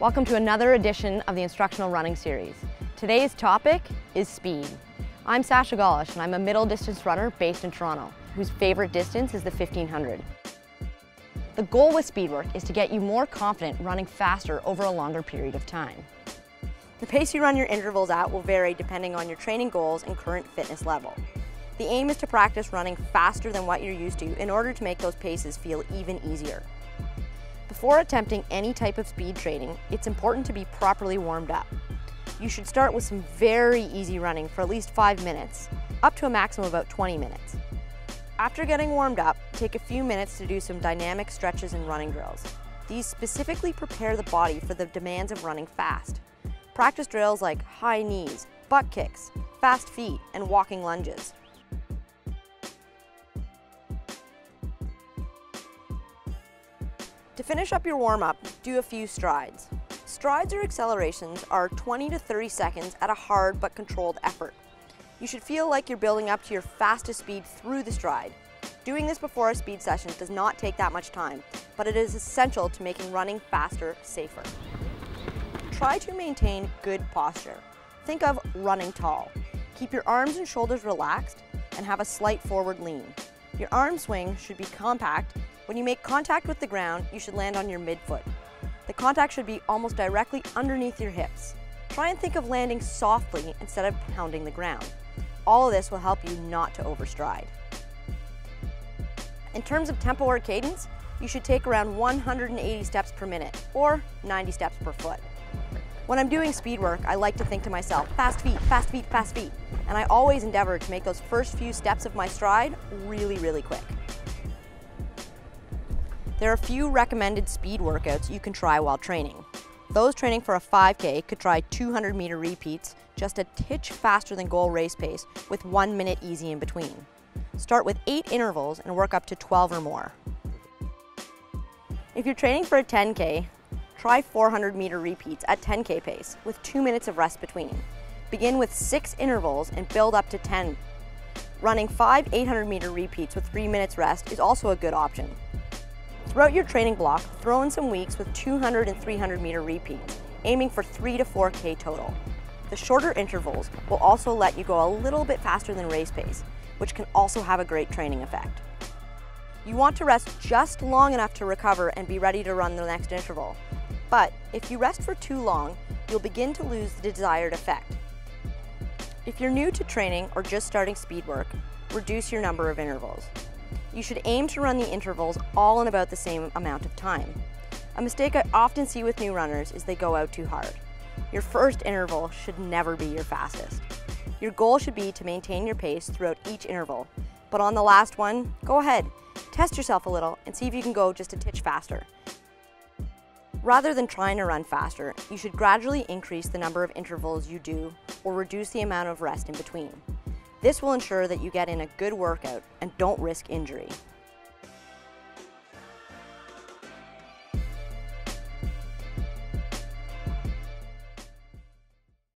Welcome to another edition of the Instructional Running Series. Today's topic is speed. I'm Sasha Gollish and I'm a middle distance runner based in Toronto, whose favorite distance is the 1500. The goal with speed work is to get you more confident running faster over a longer period of time. The pace you run your intervals at will vary depending on your training goals and current fitness level. The aim is to practice running faster than what you're used to in order to make those paces feel even easier. Before attempting any type of speed training, it's important to be properly warmed up. You should start with some very easy running for at least five minutes, up to a maximum of about 20 minutes. After getting warmed up, take a few minutes to do some dynamic stretches and running drills. These specifically prepare the body for the demands of running fast. Practice drills like high knees, butt kicks, fast feet, and walking lunges. To finish up your warm-up, do a few strides. Strides or accelerations are 20 to 30 seconds at a hard but controlled effort. You should feel like you're building up to your fastest speed through the stride. Doing this before a speed session does not take that much time, but it is essential to making running faster safer. Try to maintain good posture. Think of running tall. Keep your arms and shoulders relaxed and have a slight forward lean. Your arm swing should be compact when you make contact with the ground, you should land on your midfoot. The contact should be almost directly underneath your hips. Try and think of landing softly instead of pounding the ground. All of this will help you not to overstride. In terms of tempo or cadence, you should take around 180 steps per minute, or 90 steps per foot. When I'm doing speed work, I like to think to myself, fast feet, fast feet, fast feet. And I always endeavor to make those first few steps of my stride really, really quick. There are a few recommended speed workouts you can try while training. Those training for a 5K could try 200 meter repeats, just a titch faster than goal race pace, with one minute easy in between. Start with eight intervals and work up to 12 or more. If you're training for a 10K, try 400 meter repeats at 10K pace with two minutes of rest between. Begin with six intervals and build up to 10. Running five 800 meter repeats with three minutes rest is also a good option. Throughout your training block, throw in some weeks with 200 and 300 meter repeats, aiming for 3 to 4K total. The shorter intervals will also let you go a little bit faster than race pace, which can also have a great training effect. You want to rest just long enough to recover and be ready to run the next interval. But if you rest for too long, you'll begin to lose the desired effect. If you're new to training or just starting speed work, reduce your number of intervals. You should aim to run the intervals all in about the same amount of time. A mistake I often see with new runners is they go out too hard. Your first interval should never be your fastest. Your goal should be to maintain your pace throughout each interval, but on the last one, go ahead, test yourself a little and see if you can go just a titch faster. Rather than trying to run faster, you should gradually increase the number of intervals you do or reduce the amount of rest in between. This will ensure that you get in a good workout and don't risk injury.